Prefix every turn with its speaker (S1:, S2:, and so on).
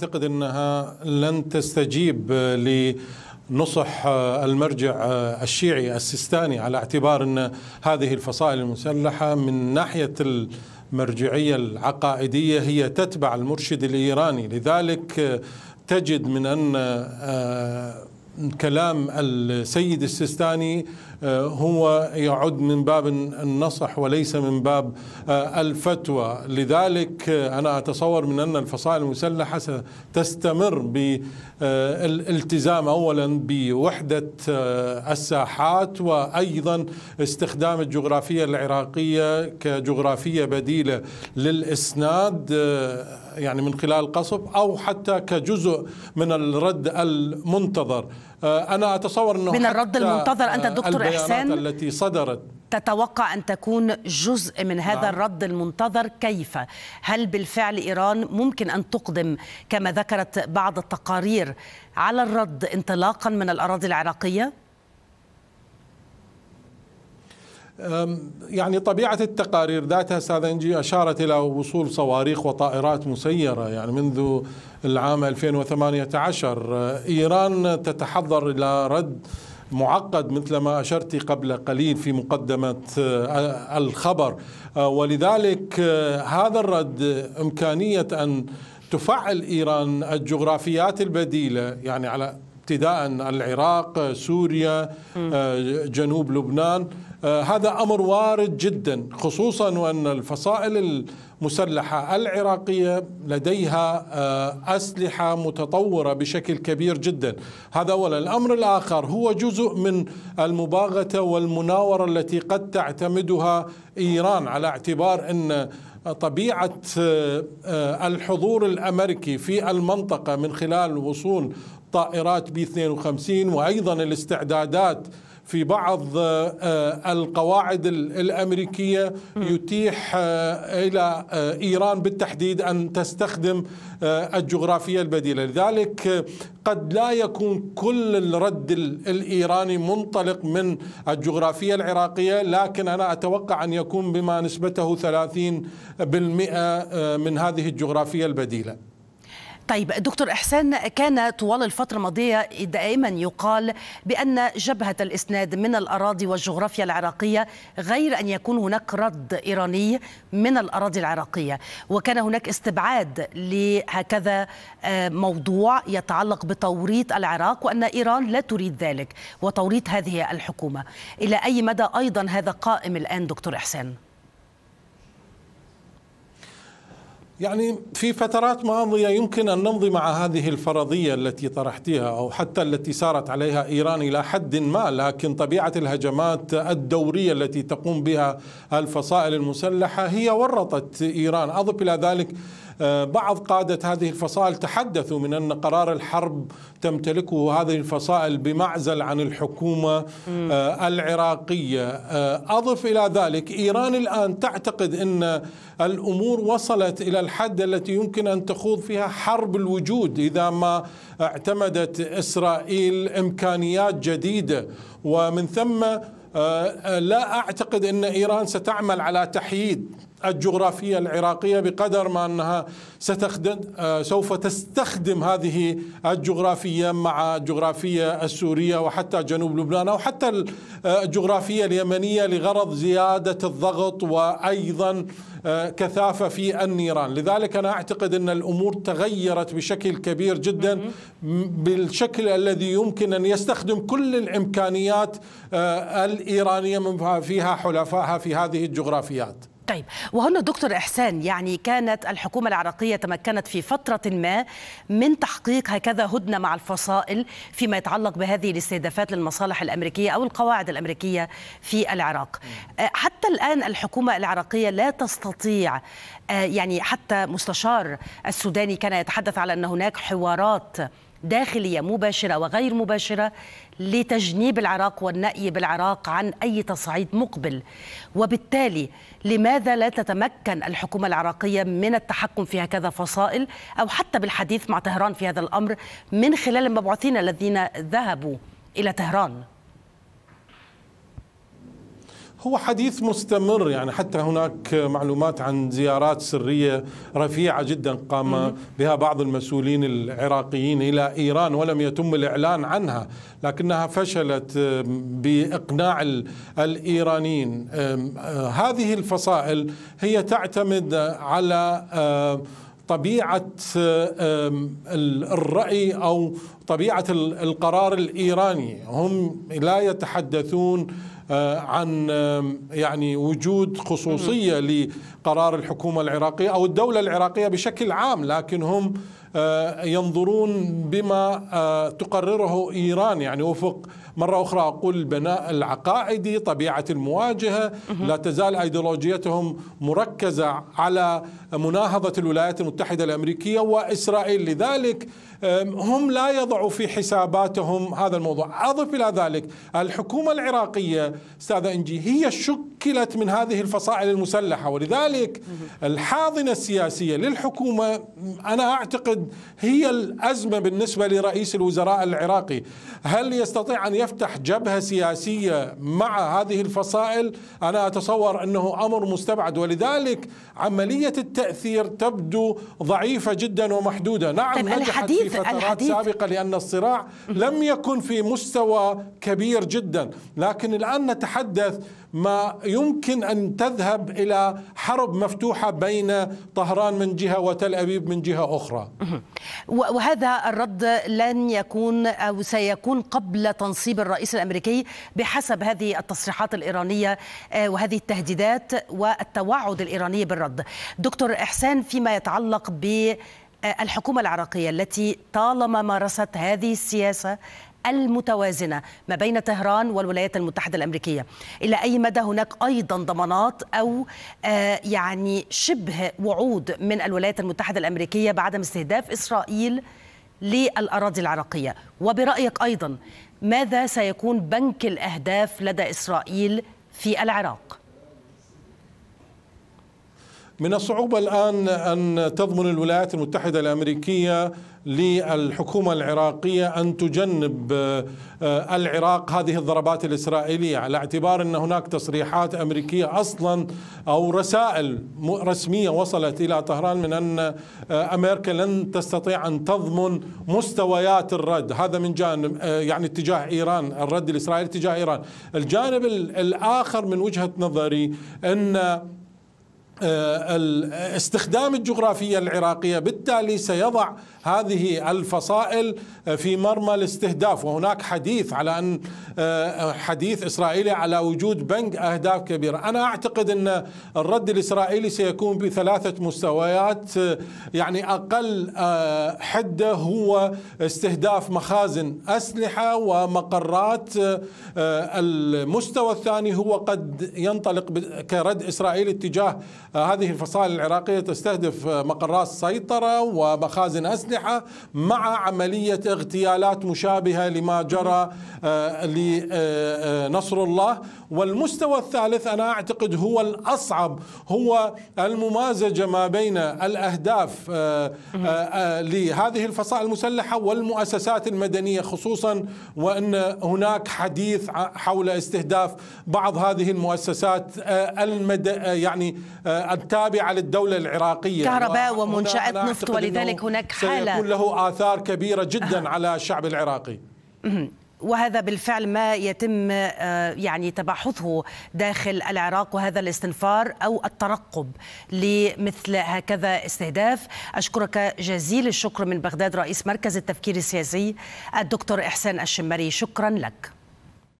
S1: أعتقد أنها لن تستجيب لنصح المرجع الشيعي السيستاني على اعتبار أن هذه الفصائل المسلحة من ناحية المرجعية العقائدية هي تتبع المرشد الإيراني. لذلك تجد من أن كلام السيد السيستاني آه، هو يعد من باب النصح وليس من باب آه، الفتوى. لذلك آه، أنا أتصور من أن الفصائل المسلحة ستستمر بالالتزام أولا بوحدة الساحات وأيضا استخدام الجغرافية العراقية كجغرافية بديلة للإسناد يعني من خلال قصف أو حتى كجزء من الرد المنتظر. أنا أتصور أنه
S2: من الرد المنتظر أنت دكتور إحسان
S1: التي صدرت
S2: تتوقع أن تكون جزء من هذا نعم. الرد المنتظر كيف؟ هل بالفعل إيران ممكن أن تقدم كما ذكرت بعض التقارير على الرد انطلاقا من الأراضي العراقية؟
S1: يعني طبيعة التقارير ذاتها أستاذ أشارت إلى وصول صواريخ وطائرات مسيرة يعني منذ العام 2018 إيران تتحضر إلى رد معقد مثل ما أشرت قبل قليل في مقدمة آه، الخبر. آه، ولذلك آه، هذا الرد إمكانية أن تفعل إيران الجغرافيات البديلة يعني على ابتداء العراق سوريا جنوب لبنان هذا أمر وارد جدا خصوصا وأن الفصائل المسلحة العراقية لديها آه، أسلحة متطورة بشكل كبير جدا. هذا اولا. الأمر الآخر هو جزء من المباغتة والمناورة التي قد تعتمدها إيران على اعتبار أن طبيعة آه، آه، الحضور الأمريكي في المنطقة من خلال وصول طائرات بي 52 وأيضا الاستعدادات في بعض آه، القواعد الأمريكية يتيح آه، إلى آه، إيران بالتحديد أن تستخدم الجغرافية البديلة، لذلك قد لا يكون كل الرد الإيراني منطلق من الجغرافية العراقية، لكن أنا أتوقع أن يكون بما نسبته 30% من هذه الجغرافية البديلة.
S2: طيب دكتور إحسان كان طوال الفترة الماضية دائما يقال بأن جبهة الإسناد من الأراضي والجغرافيا العراقية غير أن يكون هناك رد إيراني من الأراضي العراقية وكان هناك استبعاد لهكذا آه، موضوع يتعلق بتوريط العراق وأن إيران لا تريد ذلك وتوريط هذه الحكومة إلى أي مدى أيضا هذا قائم الآن دكتور إحسان؟
S1: يعني في فترات ماضية يمكن أن نمضي مع هذه الفرضية التي طرحتها أو حتى التي سارت عليها إيران إلى حد ما لكن طبيعة الهجمات الدورية التي تقوم بها الفصائل المسلحة هي ورطت إيران. أضف إلى ذلك بعض قادة هذه الفصائل تحدثوا من أن قرار الحرب تمتلكه هذه الفصائل بمعزل عن الحكومة آه، العراقية. آه، أضف إلى ذلك إيران الآن تعتقد أن الأمور وصلت إلى الحد التي يمكن أن تخوض فيها حرب الوجود إذا ما اعتمدت إسرائيل إمكانيات جديدة. ومن ثم لا أعتقد أن إيران ستعمل على تحييد الجغرافية العراقية بقدر ما أنها ستخدم آه، سوف تستخدم هذه الجغرافية مع الجغرافية السورية وحتى جنوب لبنان أو حتى آه، الجغرافية اليمنية لغرض زيادة الضغط وأيضا آه، كثافة في النيران. لذلك أنا أعتقد أن الأمور تغيرت بشكل كبير جدا بالشكل الذي يمكن أن يستخدم كل الإمكانيات الإيرانية من فيها حلفائها في هذه الجغرافيات.
S2: طيب وهنا دكتور إحسان يعني كانت الحكومة العراقية تمكنت في فترة ما من تحقيق هكذا هدنة مع الفصائل فيما يتعلق بهذه الاستهدافات للمصالح الأمريكية أو القواعد الأمريكية في العراق. أه، حتى الآن الحكومة العراقية لا تستطيع أه، يعني حتى مستشار السوداني كان يتحدث على أن هناك حوارات داخلية مباشرة وغير مباشرة لتجنيب العراق والنأي بالعراق عن أي تصعيد مقبل. وبالتالي لماذا لا تتمكن الحكومة العراقية من التحكم في هكذا فصائل أو حتى بالحديث مع طهران في هذا الأمر من خلال المبعوثين الذين ذهبوا إلى طهران
S1: هو حديث مستمر يعني حتى هناك معلومات عن زيارات سرية رفيعة جدا قام بها بعض المسؤولين العراقيين إلى إيران ولم يتم الإعلان عنها لكنها فشلت بإقناع الإيرانيين. هذه الفصائل هي تعتمد على طبيعة الرأي أو طبيعة القرار الإيراني. هم لا يتحدثون آه، عن يعني وجود خصوصية لقرار الحكومة العراقية أو الدولة العراقية بشكل عام لكن هم آه، ينظرون بما آه، تقرره إيران. يعني وفق مرة أخرى أقول البناء العقائدي طبيعة المواجهة لا تزال أيديولوجيتهم مركزة على مناهضة الولايات المتحدة الأمريكية وإسرائيل. لذلك هم لا يضعوا في حساباتهم هذا الموضوع. أضف إلى ذلك الحكومة العراقية أستاذ إنجي هي شكلت من هذه الفصائل المسلحة. ولذلك الحاضنة السياسية للحكومة أنا أعتقد هي الأزمة بالنسبة لرئيس الوزراء العراقي. هل يستطيع أن يفتح جبهة سياسية مع هذه الفصائل؟ أنا أتصور أنه أمر مستبعد. ولذلك عملية التأثير تبدو ضعيفة جدا ومحدودة. نعم طيب نجحت في فترات الحديث سابقة لأن الصراع لم يكن في مستوى كبير جدا. لكن الآن نتحدث ما يمكن أن تذهب إلى حرب مفتوحة بين طهران من جهة وتل أبيب من جهة أخرى.
S2: وهذا الرد لن يكون أو سيكون قبل تنصيب الرئيس الأمريكي بحسب هذه التصريحات الإيرانية آه، وهذه التهديدات والتوعد الإيراني بالرد. دكتور إحسان فيما يتعلق ب الحكومة العراقية التي طالما مارست هذه السياسة المتوازنة ما بين طهران والولايات المتحدة الأمريكية. إلى أي مدى هناك أيضا ضمانات أو آه يعني شبه وعود من الولايات المتحدة الأمريكية بعدم استهداف إسرائيل للأراضي العراقية؟ وبرأيك أيضا ماذا سيكون بنك الأهداف لدى إسرائيل في العراق؟
S1: من الصعوبة الآن أن تضمن الولايات المتحدة الأمريكية للحكومة العراقية أن تجنب آه، العراق هذه الضربات الإسرائيلية على اعتبار أن هناك تصريحات أمريكية أصلا أو رسائل رسمية وصلت إلى طهران من أن آه، أمريكا لن تستطيع أن تضمن مستويات الرد. هذا من جانب آه، يعني اتجاه إيران الرد الإسرائيلي اتجاه إيران. الجانب الآخر من وجهة نظري أن استخدام الجغرافية العراقية بالتالي سيضع هذه الفصائل في مرمى الاستهداف. وهناك حديث على أن آه، حديث إسرائيلي على وجود بنك أهداف كبيرة. أنا أعتقد أن الرد الإسرائيلي سيكون بثلاثة مستويات يعني أقل آه، حدة هو استهداف مخازن أسلحة ومقرات آه، المستوى الثاني هو قد ينطلق كرد إسرائيلي اتجاه هذه الفصائل العراقية تستهدف مقرات سيطرة ومخازن أسلحة مع عملية اغتيالات مشابهة لما جرى آه، لنصر الله. والمستوى الثالث أنا أعتقد هو الأصعب هو الممازجة ما بين الأهداف آه، آه، لهذه الفصائل المسلحة والمؤسسات المدنية خصوصا وأن هناك حديث حول استهداف بعض هذه المؤسسات المد يعني التابعة للدولة العراقية.
S2: كهرباء ومنشآت نفط ولذلك هناك حالة.
S1: سيكون له آثار كبيرة جدا على الشعب العراقي.
S2: وهذا بالفعل ما يتم آه، يعني تباحثه داخل العراق وهذا الاستنفار أو الترقب لمثل هكذا استهداف. أشكرك جزيل الشكر من بغداد رئيس مركز التفكير السياسي الدكتور إحسان الشمري. شكرا لك.